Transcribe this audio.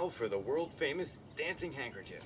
now for the world famous dancing handkerchief.